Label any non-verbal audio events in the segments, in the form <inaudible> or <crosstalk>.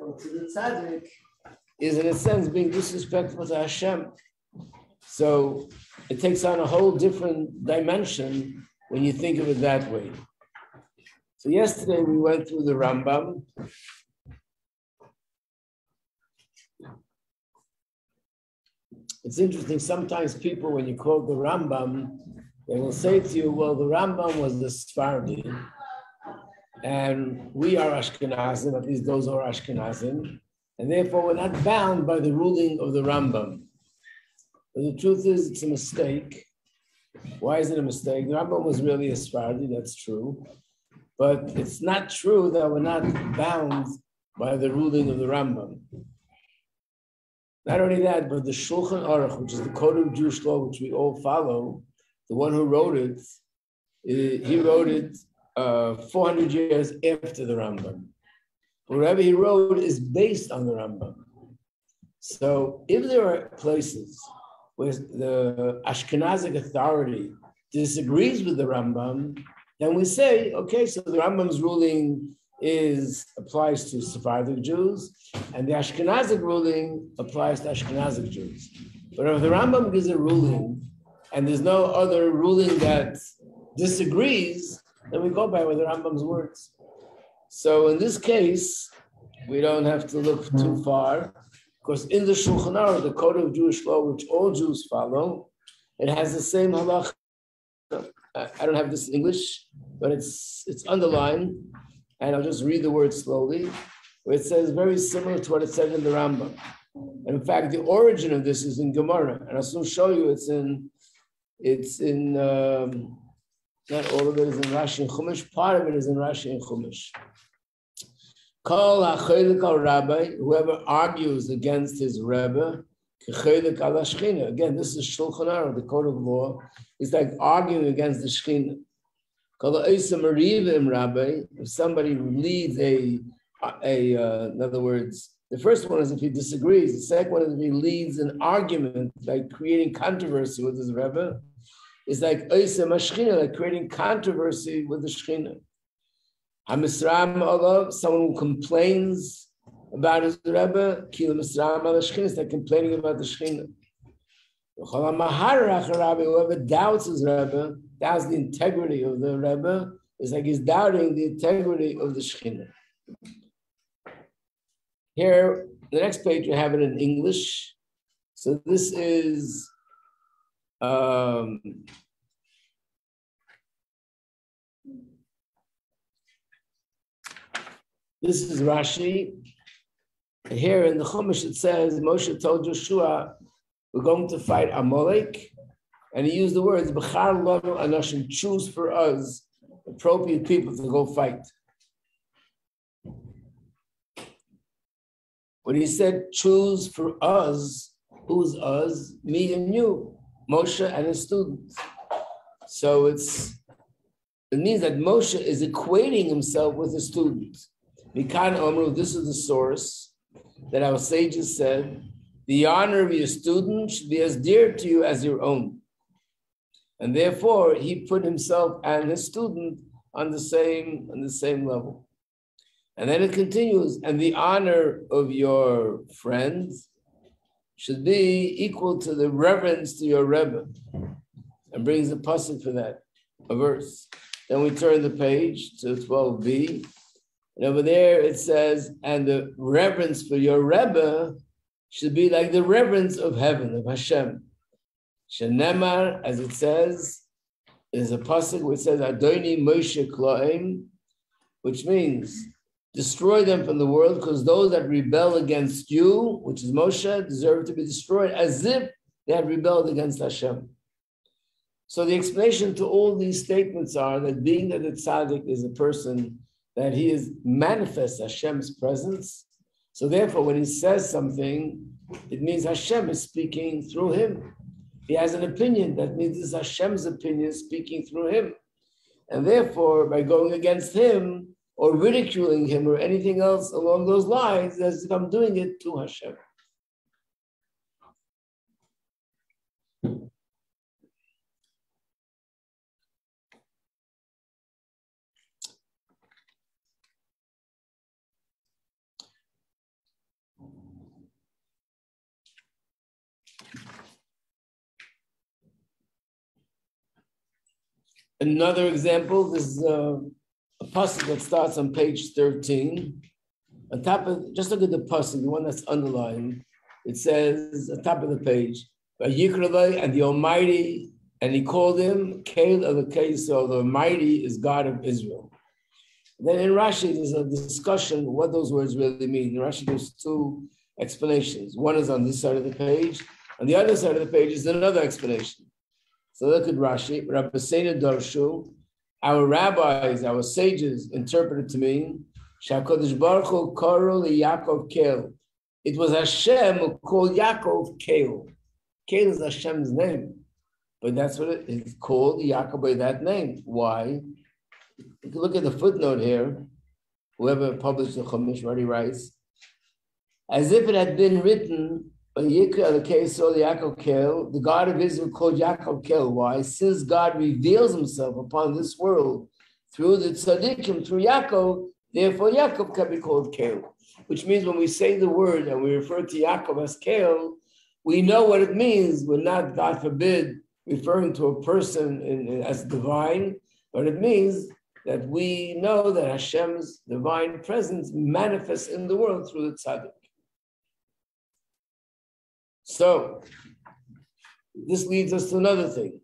tzaddik is in a sense being disrespectful to Hashem. So it takes on a whole different dimension when you think of it that way. So yesterday we went through the Rambam. It's interesting, sometimes people, when you quote the Rambam, they will say to you, well, the Rambam was the Sephardi, and we are Ashkenazim, at least those are Ashkenazim, and therefore we're not bound by the ruling of the Rambam. But the truth is, it's a mistake. Why is it a mistake? The Rambam was really a Sephardi, that's true. But it's not true that we're not bound by the ruling of the Rambam. Not only that, but the Shulchan Aruch, which is the code of Jewish law, which we all follow, the one who wrote it, eh, he wrote it uh, 400 years after the Rambam. Whatever he wrote is based on the Rambam. So if there are places where the Ashkenazic authority disagrees with the Rambam, then we say, okay, so the Rambam's ruling is applies to Sephardic Jews, and the Ashkenazic ruling applies to Ashkenazic Jews. But if the Rambam gives a ruling, and there's no other ruling that disagrees, then we go by with the Rambam's words. So in this case, we don't have to look too far, because in the Shulchan Aruch, the code of Jewish law, which all Jews follow, it has the same halach. I don't have this in English, but it's it's underlined, and I'll just read the word slowly, it says very similar to what it said in the Rambam. And in fact, the origin of this is in Gemara, and I'll soon show you it's in it's in um, not all of it is in Rashi and Chumash. Part of it is in Rashi and Chumash. Call a rabbi, whoever argues against his rebbe, Again, this is Shulchan Aruch, the code of law. It's like arguing against the Shechina. Rabbi, if somebody leads a, a uh, in other words, the first one is if he disagrees. The second one is if he leads an argument, like creating controversy with his Rebbe. Oh, it's like Oisa Mashchina, like creating controversy with the Shechina. Hamisram Allah, someone who complains about his Rebbe, Kila Misram Allah Shechina, is like complaining about the Shechina. Whoever doubts his Rebbe, doubts the integrity of the Rebbe, is like he's doubting the integrity of the Shechina. Here, the next page, we have it in English. So this is um, this is Rashi. Here in the Chumash it says Moshe told Joshua, "We're going to fight Amalek," and he used the words "B'char lanu anashim," choose for us appropriate people to go fight. When he said choose for us, who's us? Me and you. Moshe and his students. So it's it means that Moshe is equating himself with the students. Mikan Omru, this is the source that our sages said, the honor of your student should be as dear to you as your own. And therefore, he put himself and his student on the same on the same level. And then it continues, and the honor of your friends should be equal to the reverence to your Rebbe. And brings a pasuk for that, a verse. Then we turn the page to 12b. And over there it says, and the reverence for your Rebbe should be like the reverence of heaven, of Hashem. Shenemar, as it says, is a pasuk which says, Adoni Moshe Kloim, which means destroy them from the world because those that rebel against you, which is Moshe, deserve to be destroyed as if they had rebelled against Hashem. So the explanation to all these statements are that being that the tzaddik is a person that he is manifest Hashem's presence. So therefore, when he says something, it means Hashem is speaking through him. He has an opinion that means it's Hashem's opinion speaking through him. And therefore, by going against him, or ridiculing him or anything else along those lines as if I'm doing it to Hashem. Another example, this is uh, pasuk that starts on page 13. On top of, just look at the pasuk, the one that's underlined. It says, on top of the page, and the Almighty, and he called him the case, so the Almighty is God of Israel. Then in Rashi, there's a discussion what those words really mean. In Rashi gives two explanations. One is on this side of the page, on the other side of the page is another explanation. So look at Rashi, Rabbi Sena Darshu, our rabbis, our sages interpreted to mean, Shakodesh Baruch Hu Karol Yaakov Kel. It was Hashem who called Yaakov Kel. Kel is Hashem's name, but that's what it is called Yaakov by that name. Why? If you look at the footnote here, whoever published the Chumash already writes, as if it had been written the God of Israel called Yaakov Kel. Why? Since God reveals himself upon this world through the tzaddikim, through Yaakov, therefore Yaakov can be called Kel. Which means when we say the word and we refer to Yaakov as Kel, we know what it means. We're not, God forbid, referring to a person in, in, as divine, but it means that we know that Hashem's divine presence manifests in the world through the tzaddik. So this leads us to another thing.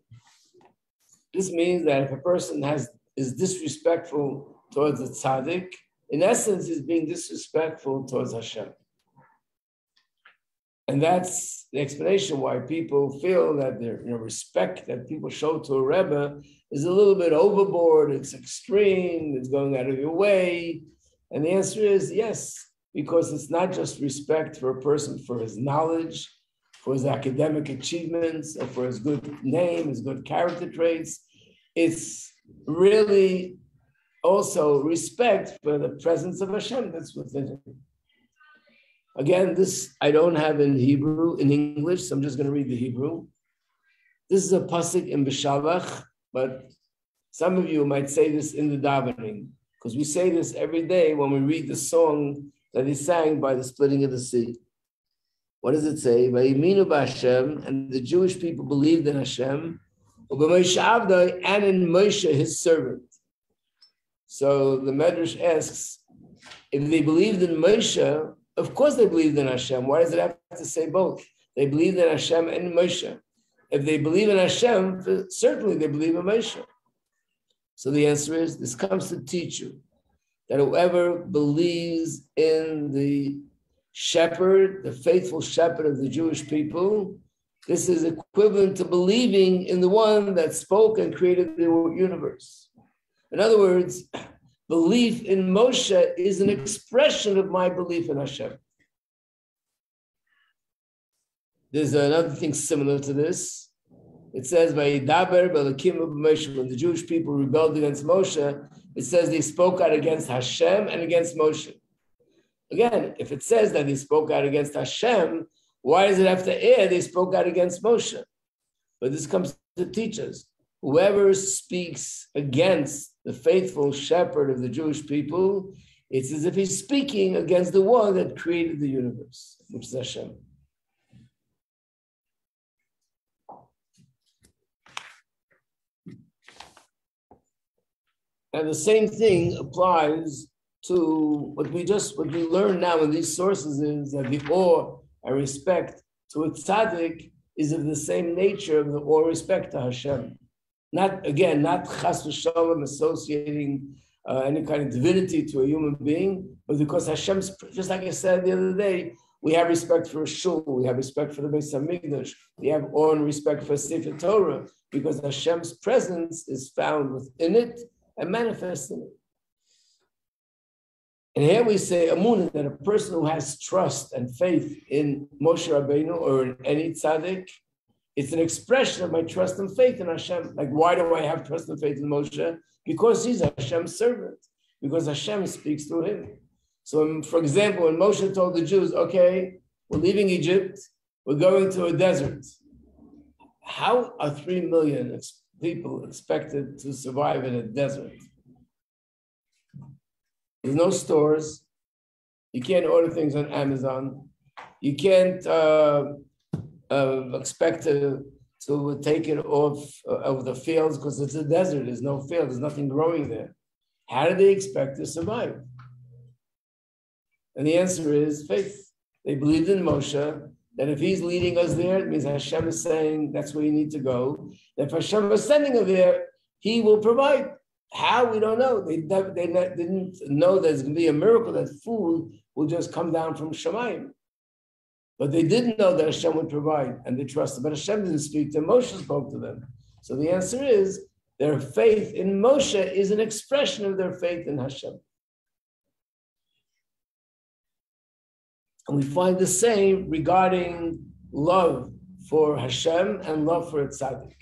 This means that if a person has is disrespectful towards the tzaddik, in essence, is being disrespectful towards Hashem. And that's the explanation why people feel that their you know, respect that people show to a Rebbe is a little bit overboard, it's extreme, it's going out of your way. And the answer is yes, because it's not just respect for a person for his knowledge, for his academic achievements, or for his good name, his good character traits. It's really also respect for the presence of Hashem that's within him. Again, this I don't have in Hebrew, in English, so I'm just going to read the Hebrew. This is a pasuk in Beshalach, but some of you might say this in the davening, because we say this every day when we read the song that he sang by the splitting of the sea. What does it say? Vayiminu b'Hashem, and the Jewish people believed in Hashem, and in Moshe, his servant. So the Medrash asks, if they believed in Moshe, of course they believed in Hashem. Why does it have to say both? They believed in Hashem and Moshe. If they believe in Hashem, certainly they believe in Moshe. So the answer is, this comes to teach you that whoever believes in the shepherd, the faithful shepherd of the Jewish people. This is equivalent to believing in the one that spoke and created the universe. In other words, <clears throat> belief in Moshe is an expression of my belief in Hashem. There's another thing similar to this. It says, by Daber, Moshe, when the Jewish people rebelled against Moshe, it says they spoke out against Hashem and against Moshe. Again, if it says that he spoke out against Hashem, why does it have to add they spoke out against Moshe? But this comes to teach us whoever speaks against the faithful shepherd of the Jewish people, it's as if he's speaking against the one that created the universe, which is Hashem. And the same thing applies to what we just what we learn now in these sources is that the awe and respect to a tzaddik is of the same nature of the awe respect to Hashem. Not again, not chas v'shalom associating uh, any kind of divinity to a human being, but because Hashem's just like I said the other day, we have respect for a shul, we have respect for the Beis Hamikdash, we have awe and respect for Sefer Torah because Hashem's presence is found within it and manifests in it. And here we say amun that a person who has trust and faith in Moshe Rabbeinu or in any tzaddik, it's an expression of my trust and faith in Hashem. Like, why do I have trust and faith in Moshe? Because he's Hashem's servant. Because Hashem speaks through him. So, um, for example, when Moshe told the Jews, "Okay, we're leaving Egypt, we're going to a desert," how are three million people expected to survive in a desert? There's no stores. You can't order things on Amazon. You can't uh, uh, expect to to take it off uh, of the fields because it's a desert. There's no field. There's nothing growing there. How do they expect to survive? And the answer is faith. They believed in Moshe that if he's leading us there, it means Hashem is saying that's where you need to go. That if Hashem is sending us there, he will provide. How we don't know. They, they didn't know there's going to be a miracle that food will just come down from Shemayim. But they didn't know that Hashem would provide, and they trusted. But Hashem didn't speak to. Moshe spoke to them. So the answer is their faith in Moshe is an expression of their faith in Hashem. And we find the same regarding love for Hashem and love for tzaddik.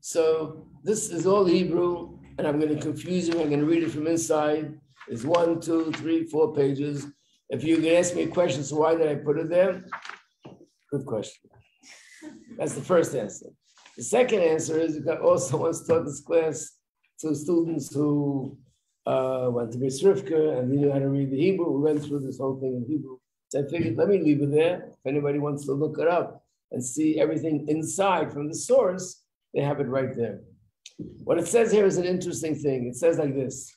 So this is all Hebrew, and I'm going to confuse you. I'm going to read it from inside. It's one, two, three, four pages. If you can ask me a question, so why did I put it there? Good question. That's the first answer. The second answer is I also once taught this class to students who uh, went to Beis Rivka and knew how to read the Hebrew. We went through this whole thing in Hebrew. So I figured, let me leave it there. If anybody wants to look it up and see everything inside from the source, they have it right there. What it says here is an interesting thing. It says like this.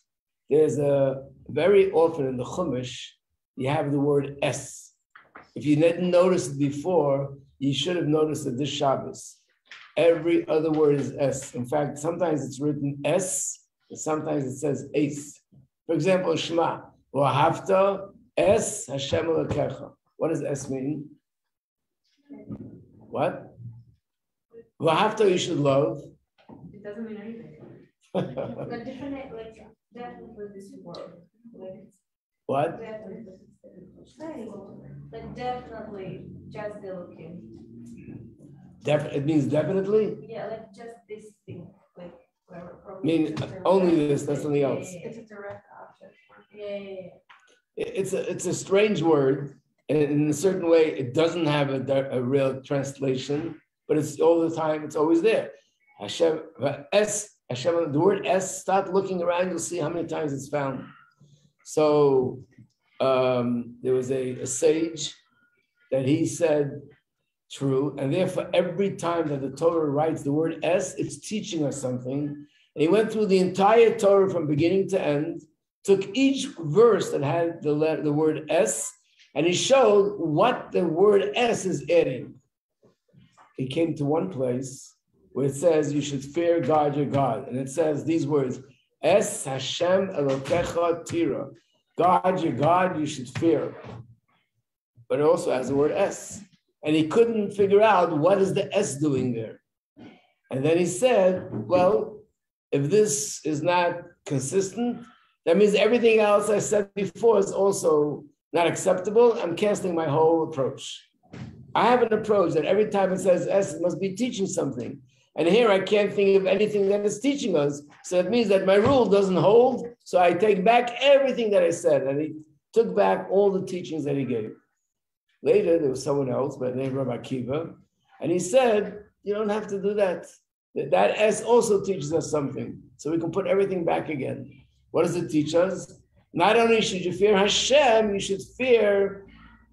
There's a very often in the Chumash, you have the word S. If you didn't notice it before, you should have noticed it this Shabbos. Every other word is S. In fact, sometimes it's written S Sometimes it says Ace. For example, Shema, V'ahavta Es Hashem Elokecha. What does S mean? What? V'ahavta you should love. It doesn't mean anything. <laughs> the different, like, definitely this word. Like, what? Definitely. Like, definitely just the looking. Def- it means definitely? Yeah, like just this thing. Like, I mean, only this, that's something else. It's a direct object. Yeah, yeah, yeah. It's a, it's a strange word. And in a certain way, it doesn't have a, a real translation, but it's all the time, it's always there. Hashem, S, Hashem, the word S, start looking around, you'll see how many times it's found. So um, there was a, a sage that he said, true. And therefore, every time that the Torah writes the word S, it's teaching us something. And he went through the entire Torah from beginning to end, took each verse that had the, letter, the word S, and he showed what the word S is adding. He came to one place where it says you should fear God your God. And it says these words, Es Hashem Elokecha Tira. God your God, you should fear. But it also has the word S and he couldn't figure out what is the S doing there. And then he said, well, if this is not consistent, that means everything else I said before is also not acceptable. I'm canceling my whole approach. I have an approach that every time it says S, it must be teaching something. And here I can't think of anything that is teaching us. So it means that my rule doesn't hold. So I take back everything that I said. And he took back all the teachings that he gave. Later, there was someone else by the name of Rabbi Akiva, and he said, You don't have to do that. That S also teaches us something. So we can put everything back again. What does it teach us? Not only should you fear Hashem, you should fear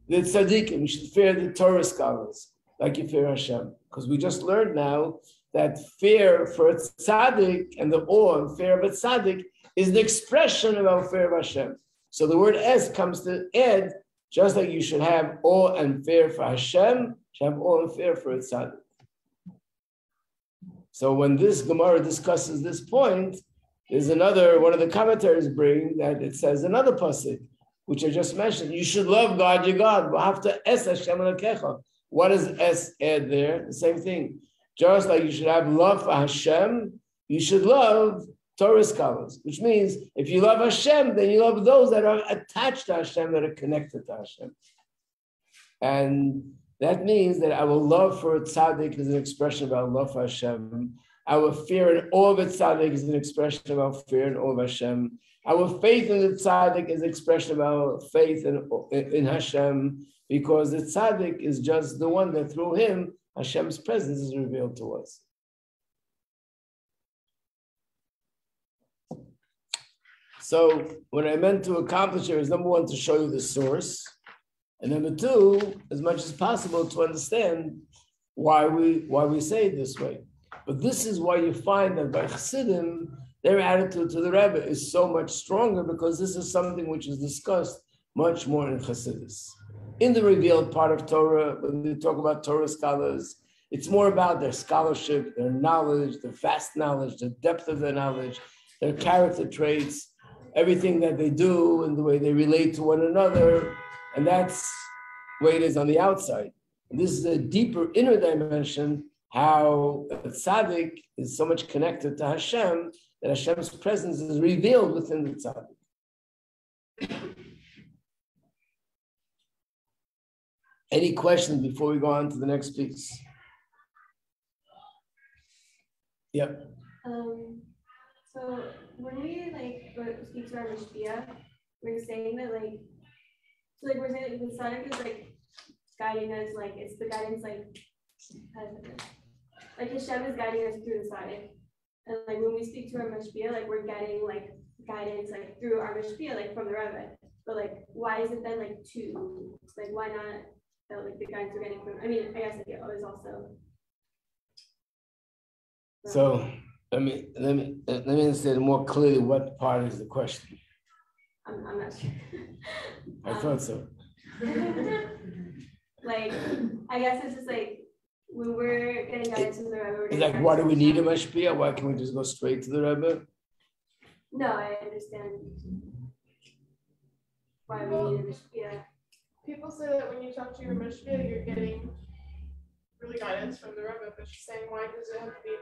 the tzaddikim, you should fear the Torah scholars, like you fear Hashem. Because we just learned now that fear for tzaddik and the awe and fear of a tzaddik is the expression of our fear of Hashem. So the word S comes to add just like you should have awe and fear for Hashem, should have awe and fear for a tzaddik. So when this Gemara discusses this point, there's another one of the commentaries bring that it says another pasuk, which I just mentioned. You should love God, your God. We'll have to es Hashem What does es add there? The same thing. Just like you should have love for Hashem, you should love Torah scholars, which means if you love Hashem, then you love those that are attached to Hashem, that are connected to Hashem. And that means that our love for tzaddik is an expression of our love for Hashem. Our fear and awe of tzaddik is an expression of our fear and awe of Hashem. Our faith in the tzaddik is an expression of our faith in, in Hashem, because the tzaddik is just the one that through him Hashem's presence is revealed to us. So what I meant to accomplish here is number one, to show you the source. And number two, as much as possible to understand why we why we say it this way. But this is why you find that by Chassidim, their attitude to the Rebbe is so much stronger because this is something which is discussed much more in Chassidus. In the revealed part of Torah, when we talk about Torah scholars, it's more about their scholarship, their knowledge, their vast knowledge, the depth of their knowledge, their character traits, everything that they do and the way they relate to one another. And that's the way it is on the outside. And this is a deeper inner dimension, how tzaddik is so much connected to Hashem that Hashem's presence is revealed within the tzaddik. Any questions before we go on to the next piece? Yep. Um, so when we like speak to our mishpia, we're saying that like, so like we're saying that the tzaddik is like guiding us, like it's the guidance like, like Hashem is guiding us through the tzaddik. And like when we speak to our mishpia, like we're getting like guidance like through our mishpia, like from the Rebbe. But like, why is it then like two? Like, why not that like the guidance we're getting from? I mean, I guess it was also. So let me let me let me understand more clearly what part is the question. I'm, I'm not sure. I thought so. <laughs> like, I guess it's just like when we're getting guidance from the Rebbe. It's like, why do we need a mashpia? Why can't we just go straight to the Rebbe? No, I understand. Why we need a mishpia. People say that when you talk to your mishpia, you're getting really guidance from the Rebbe, but she's saying, why does it have to be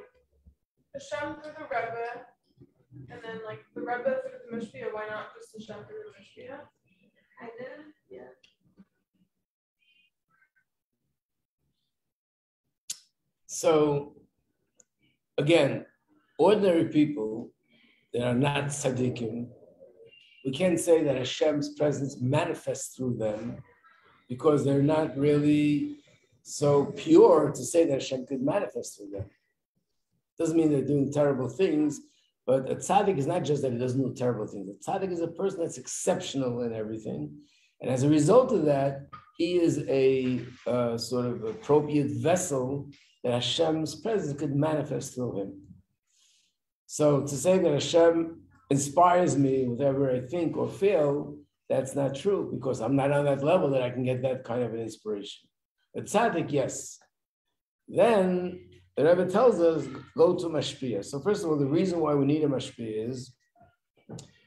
Hashem through the Rebbe, and then like the Rebbe through the mishpia? Why not just Hashem through the mishpia? I of, yeah. So again, ordinary people that are not tzaddikim, we can't say that Hashem's presence manifests through them because they're not really so pure to say that Hashem could manifest through them. Doesn't mean they're doing terrible things, but a tzaddik is not just that he doesn't do terrible things. A tzaddik is a person that's exceptional in everything. And as a result of that, he is a uh, sort of appropriate vessel that Hashem's presence could manifest through him. So to say that Hashem inspires me, whatever I think or feel, that's not true because I'm not on that level that I can get that kind of an inspiration. A tzaddik, yes. Then the Rebbe tells us go to mashpia. So first of all, the reason why we need a mashpia is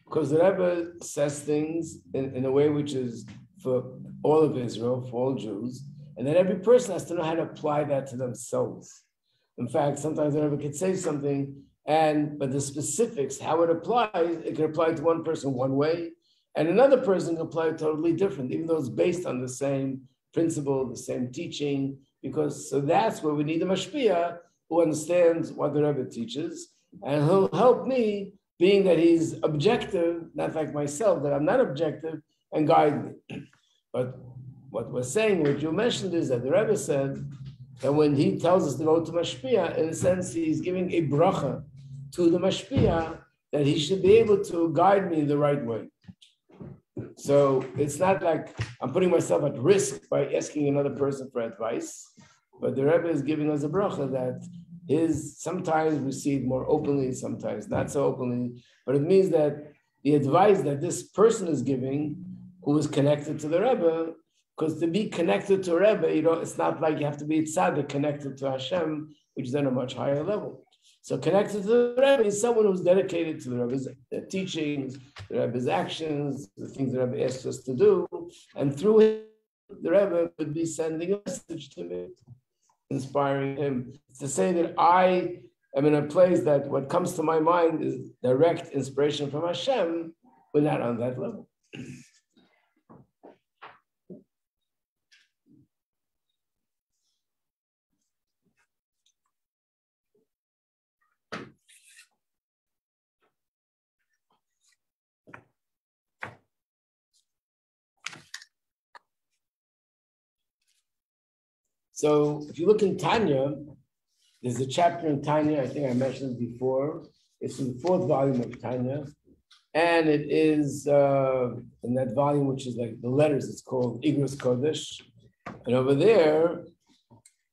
because the Rebbe says things in, in a way which is for all of Israel, for all Jews, and then every person has to know how to apply that to themselves. In fact, sometimes the Rebbe could say something, and but the specifics, how it applies, it can apply to one person one way, and another person can apply it totally different, even though it's based on the same principle, the same teaching. Because so that's where we need a mashpia who understands what the Rebbe teaches, and he'll help me, being that he's objective, not like myself, that I'm not objective, and guide me. But what we're saying, what you mentioned is that the Rebbe said that when he tells us to go to Mashpia, in a sense, he's giving a bracha to the Mashpia that he should be able to guide me the right way. So it's not like I'm putting myself at risk by asking another person for advice, but the Rebbe is giving us a bracha that is sometimes received more openly, sometimes not so openly, but it means that the advice that this person is giving, who is connected to the Rebbe, because to be connected to Rebbe, you know, it's not like you have to be tzaddik connected to Hashem, which is on a much higher level. So connected to the Rebbe is someone who's dedicated to the Rebbe's teachings, the Rebbe's actions, the things the Rebbe asks us to do, and through him, the Rebbe would be sending a message to me, inspiring him to say that I am in a place that what comes to my mind is direct inspiration from Hashem. We're not on that level. So if you look in Tanya, there's a chapter in Tanya, I think I mentioned before. It's in the fourth volume of Tanya. And it is uh, in that volume, which is like the letters, it's called Igros Kodesh. And over there,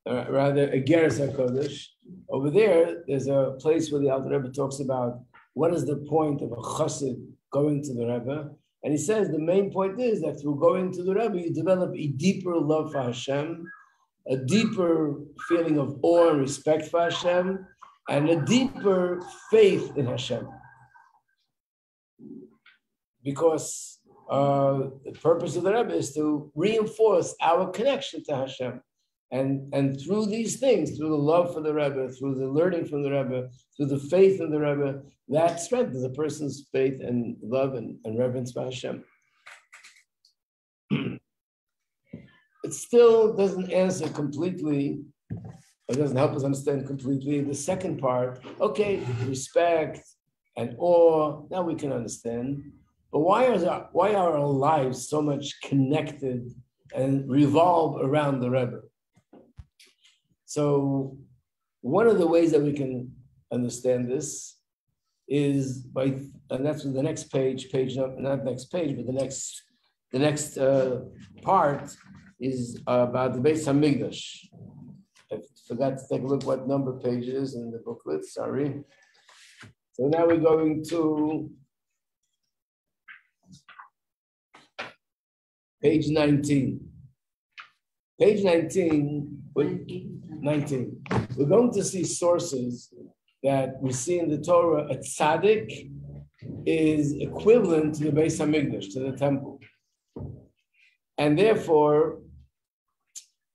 uh, rather Igeres HaKodesh. Over there, there's a place where the Alter Rebbe talks about what is the point of a chassid going to the Rebbe. And he says the main point is that through going to the Rebbe, you develop a deeper love for Hashem, a deeper feeling of awe and respect for Hashem, and a deeper faith in Hashem. Because uh, the purpose of the Rebbe is to reinforce our connection to Hashem. And, and through these things, through the love for the Rebbe, through the learning from the Rebbe, through the faith in the Rebbe, that strengthens a person's faith and love and, and reverence for Hashem. It still doesn't answer completely, it doesn't help us understand completely the second part. Okay, respect and awe, now we can understand. But why are, why are our lives so much connected and revolve around the Rebbe? So one of the ways that we can understand this is by, and that's the next page, page not, not next page, but the next, the next uh, part is about the Beis Hamikdash. I forgot to take a look what number page is in the booklet. Sorry. So now we're going to page 19. Page 19, 19. We're going to see sources that we see in the Torah, a tzaddik is equivalent to the Beis Hamikdash, to the temple. And therefore,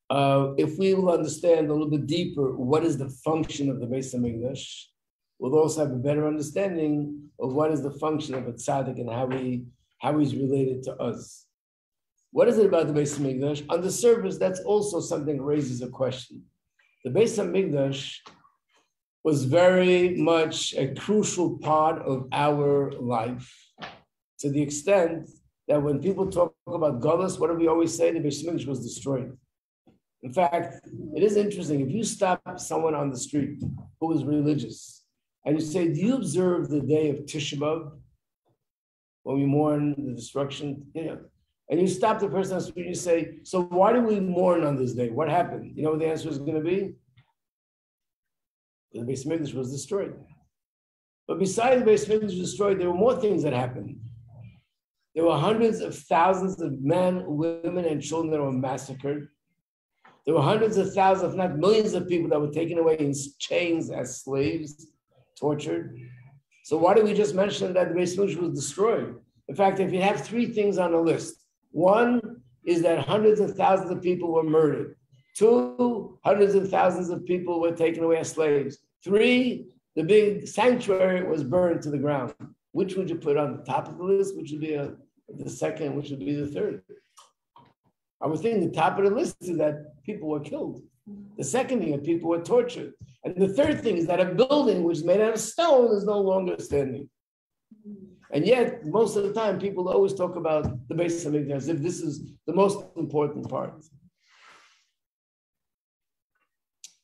uh, if we will understand a little bit deeper what is the function of the Beis Hamikdash, we'll also have a better understanding of what is the function of a tzaddik and how he how he's related to us. What is it about the Beis Hamikdash? On the surface, that's also something that raises a question. The Beis Hamikdash was very much a crucial part of our life to the extent that when people talk about Golas, what do we always say? The Beis Hamikdash was destroyed. In fact, it is interesting. If you stop someone on the street who is religious and you say, Do you observe the day of Tisha B'Av when we mourn the destruction? You know, and you stop the person on the street and you say, So why do we mourn on this day? What happened? You know what the answer is going to be? The Beis Hamikdash was destroyed. But besides the Beis Hamikdash was destroyed, there were more things that happened. There were hundreds of thousands of men, women, and children that were massacred. There were hundreds of thousands, if not millions of people that were taken away in chains as slaves, tortured. So why did we just mention that the Beis Hamikdash was destroyed? In fact, if you have three things on a list, one is that hundreds of thousands of people were murdered. Two, hundreds of thousands of people were taken away as slaves. Three, the big sanctuary was burned to the ground. Which would you put on the top of the list? Which would be a, the second? Which would be the third? I was thinking the top of the list is that people were killed. The second thing is people were tortured. And the third thing is that a building which is made out of stone is no longer standing. And yet, most of the time, people always talk about the Beis Hamikdash as if this is the most important part.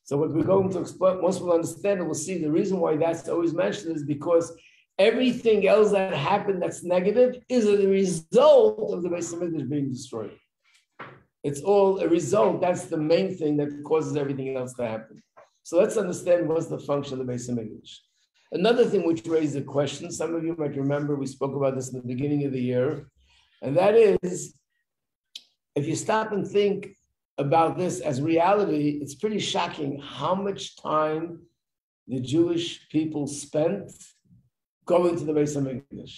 So what we're going to explain, once we understand it, we'll see the reason why that's always mentioned is because everything else that happened that's negative is a result of the Beis Hamikdash being destroyed. It's all a result. That's the main thing that causes everything else to happen. So let's understand what's the function of the Beis Hamikdash. Another thing which raised a question, some of you might remember we spoke about this in the beginning of the year, and that is if you stop and think about this as reality, it's pretty shocking how much time the Jewish people spent going to the Beis Hamikdash.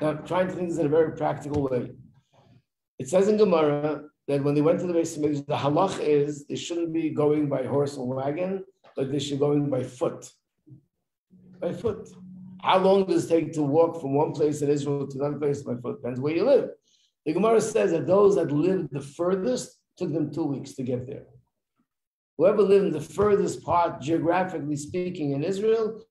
Now, I'm trying to think this in a very practical way. It says in Gemara that when they went to the Hamikdash, the halach is they shouldn't be going by horse or wagon, but they should be going by foot. By foot. How long does it take to walk from one place in Israel to another place by foot? Depends where you live. The Gemara says that those that lived the furthest took them two weeks to get there. Whoever lived in the furthest part, geographically speaking, in Israel,